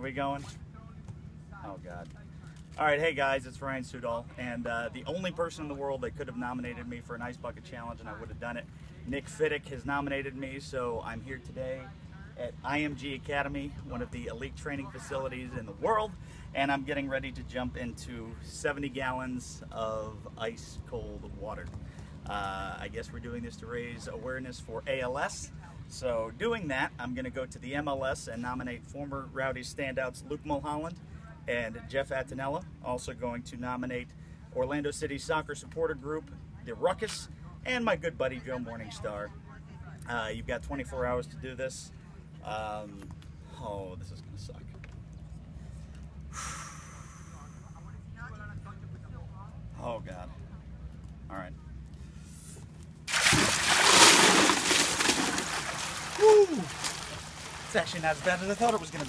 Are we going? Oh God. All right, hey guys, it's Ryan Sudol, and uh, the only person in the world that could have nominated me for an Ice Bucket Challenge, and I would have done it, Nick Fiddick has nominated me, so I'm here today at IMG Academy, one of the elite training facilities in the world, and I'm getting ready to jump into 70 gallons of ice cold water. Uh, I guess we're doing this to raise awareness for ALS. So doing that, I'm going to go to the MLS and nominate former Rowdy standouts Luke Mulholland and Jeff Attinella. Also going to nominate Orlando City Soccer Supporter Group, the Ruckus, and my good buddy Joe Morningstar. Uh, you've got 24 hours to do this. Um, oh, this is going to suck. Oh, God. All right. It's actually not as bad as I thought it was going to be.